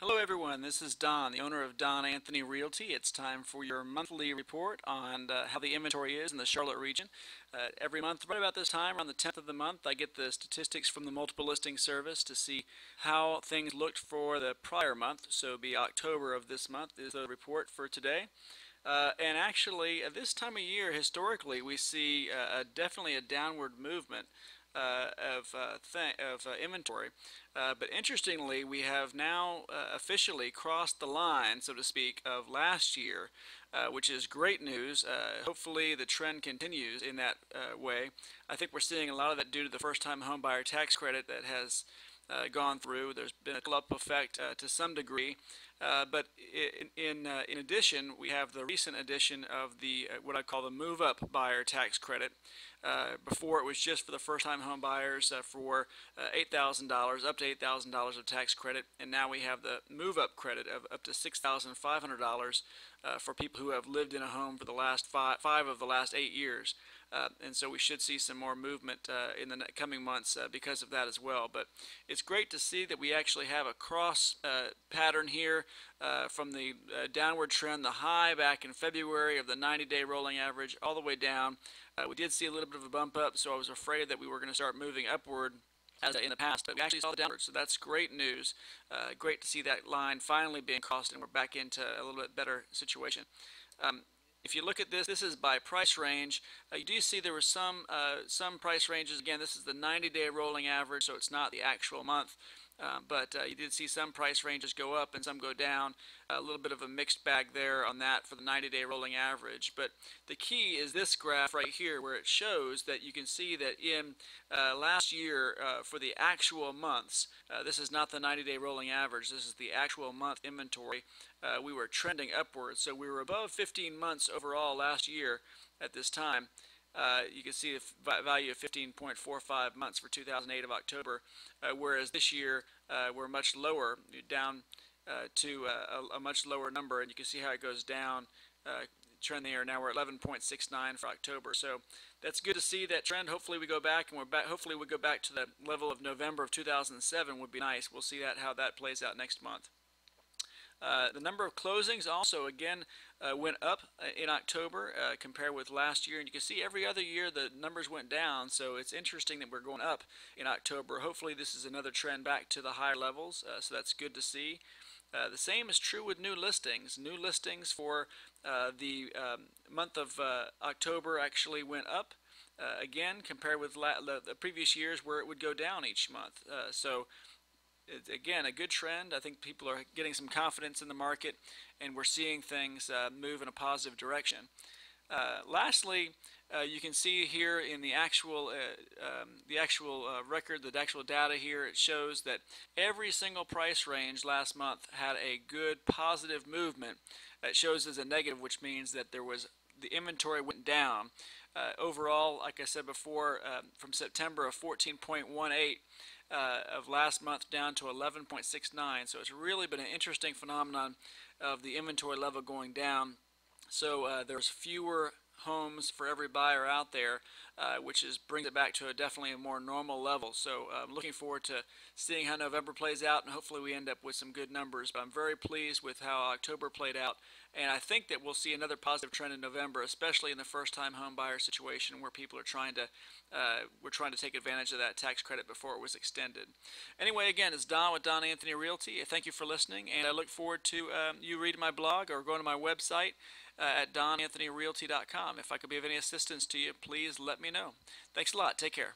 Hello everyone, this is Don, the owner of Don Anthony Realty. It's time for your monthly report on uh, how the inventory is in the Charlotte region. Uh, every month, right about this time, around the 10th of the month, I get the statistics from the multiple listing service to see how things looked for the prior month. So be October of this month is the report for today. Uh, and actually, at this time of year, historically, we see uh, definitely a downward movement uh, of, uh, of uh, inventory. Uh, but interestingly, we have now uh, officially crossed the line, so to speak, of last year, which is great news. hopefully, the trend continues in that way. I think we're seeing a lot of that due to the first-time homebuyer tax credit that has uh, gone through. There's been a club effect uh, to some degree, uh, but in in, in, addition, we have the recent addition of the what I call the move-up buyer tax credit. Uh, before it was just for the first-time home buyers uh, for uh, $8,000, up to $8,000 of tax credit, and now we have the move-up credit of up to $6,500 uh, for people who have lived in a home for the last five, five of the last eight years. Uh, and so we should see some more movement uh, in the coming months uh, because of that as well. But it's great to see that we actually have a cross uh, pattern here uh, from the uh, downward trend, the high back in February of the 90-day rolling average, all the way down. we did see a little bit of a bump up, so I was afraid that we were going to start moving upward as in the past, but we actually saw the downward, so that's great news. Uh, great to see that line finally being crossed, and we're back into a little bit better situation. Um, if you look at this, this is by price range. Uh, you do see there were some uh, some price ranges. Again, this is the 90-day rolling average, so it's not the actual month. Uh, but you did see some price ranges go up and some go down. A little bit of a mixed bag there on that for the 90-day rolling average. But the key is this graph right here where it shows that you can see that in uh, last year uh, for the actual months, uh, this is not the 90-day rolling average, this is the actual month inventory, uh, we were trending upwards. So we were above 15 months overall last year at this time. Uh, you can see the value of 15.45 months for 2008 of October, uh, whereas this year uh, we're much lower, down uh, to uh, a, a, much lower number, and you can see how it goes down. trend there. Now we're at 11.69 for October, so that's good to see that trend. Hopefully we go back and we're back. Hopefully we go back to the level of November of 2007 would be nice. We'll see that how that plays out next month. Uh, the number of closings also again uh, went up uh, in October uh, compared with last year. And you can see every other year the numbers went down. So it's interesting that we're going up in October. Hopefully this is another trend back to the higher levels uh, so that's good to see. The same is true with new listings. New listings for the um, month of October actually went up again compared with the previous years where it would go down each month. So again, a good trend. I think people are getting some confidence in the market, and we're seeing things uh, move in a positive direction. Uh, lastly, uh, you can see here in the actual uh, um, the actual uh, record, the actual data here, it shows that every single price range last month had a good positive movement. It shows as a negative, which means that there was the inventory went down. Uh, overall, like I said before, um, from September of 14.18 uh, of last month down to 11.69. So it's really been an interesting phenomenon of the inventory level going down. So uh, there's fewer homes for every buyer out there, uh, which is brings it back to a definitely a more normal level. So I'm looking forward to seeing how November plays out, and hopefully we end up with some good numbers. But I'm very pleased with how October played out, and I think that we'll see another positive trend in November, especially in the first-time home buyer situation where people are trying to uh, we're trying to take advantage of that tax credit before it was extended. Anyway, again, it's Don with Don Anthony Realty. Thank you for listening, and I look forward to um, you reading my blog or going to my website uh, at donanthonyrealty.com. If I could be of any assistance to you, please let know. Thanks a lot. Take care.